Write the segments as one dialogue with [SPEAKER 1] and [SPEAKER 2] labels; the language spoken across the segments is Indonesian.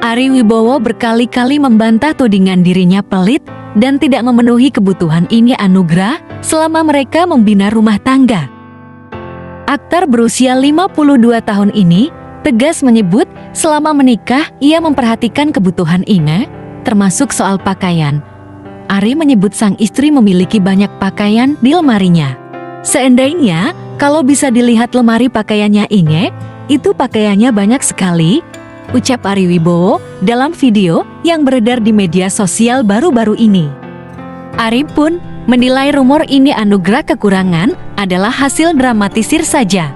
[SPEAKER 1] Ari Wibowo berkali-kali membantah tudingan dirinya pelit dan tidak memenuhi kebutuhan ini anugerah selama mereka membina rumah tangga. Aktor berusia 52 tahun ini tegas menyebut selama menikah ia memperhatikan kebutuhan Inge, termasuk soal pakaian. Ari menyebut sang istri memiliki banyak pakaian di lemarinya. Seandainya, kalau bisa dilihat lemari pakaiannya Inge, itu pakaiannya banyak sekali, ucap Ari Wibowo dalam video yang beredar di media sosial baru-baru ini. Ari pun menilai rumor ini anugerah kekurangan adalah hasil dramatisir saja.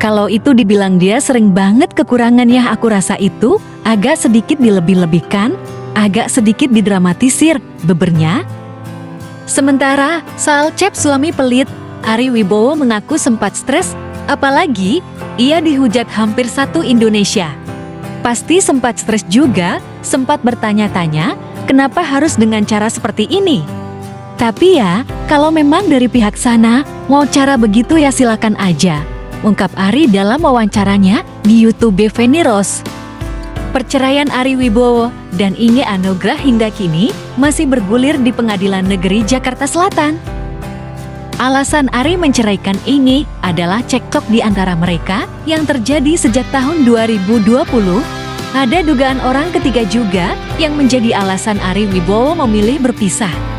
[SPEAKER 1] Kalau itu dibilang dia sering banget kekurangannya aku rasa itu agak sedikit dilebih-lebihkan, agak sedikit didramatisir, bebernya. Sementara soal cep suami pelit, Ari Wibowo mengaku sempat stres, apalagi ia dihujat hampir satu Indonesia. Pasti sempat stres juga, sempat bertanya-tanya, kenapa harus dengan cara seperti ini? Tapi ya, kalau memang dari pihak sana, mau cara begitu ya silakan aja. Ungkap Ari dalam wawancaranya di Youtube Feni Rose. Perceraian Ari Wibowo dan Inge Anugrah hingga kini masih bergulir di Pengadilan Negeri Jakarta Selatan. Alasan Ari menceraikan ini adalah cekcok di antara mereka yang terjadi sejak tahun 2020. Ada dugaan orang ketiga juga yang menjadi alasan Ari Wibowo memilih berpisah.